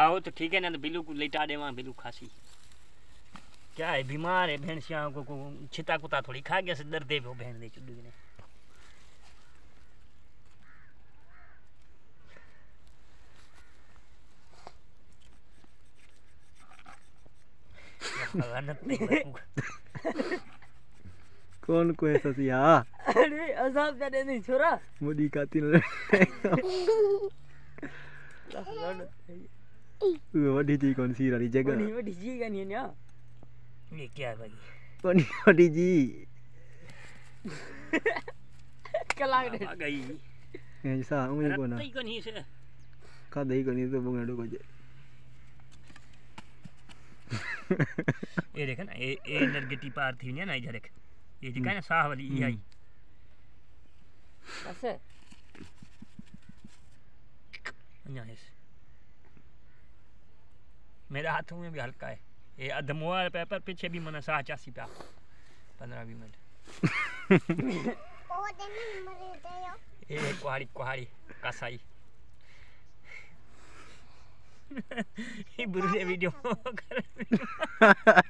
आओ तो ठीक है ना तो बिल्लू को लेटा दे वहाँ बिल्लू खासी क्या है बीमार है भैंसिया को, को छिता कुता थोड़ी खा गया से दर्द दे वो बहन दे चुड्डू ने। कौन को ऐसा सिया अरे असाब जाने नहीं छोरा मुड़ी काती न वडी जी कौन सी वाली जगह नहीं वो ढिजी का नहीं है ना ये क्या है भाई कौन वडी जी कलाक आ गई ऐसा उंगली को ना रत्ती को नहीं से का दही को नहीं तो बुंगाड़ो को जे ये देख ना ये ये नरगटी पार थी ना इधर देख ये दिखा ना साह वाली ये आई बस यहाँ है मेरे हाथ में भी हल्का है। ये अधमोआ पेपर पीछे भी मना सा चासी पे पंद्रह बीस मिनट। ये कुहाड़ी कुहाड़ी कसाई। ये बुरे वीडियो। कर